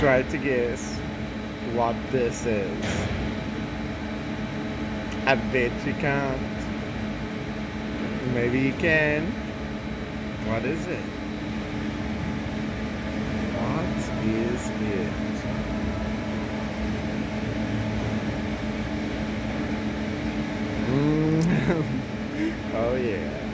Try to guess what this is. I bet you can't. Maybe you can. What is it? What is it? Mm. oh yeah.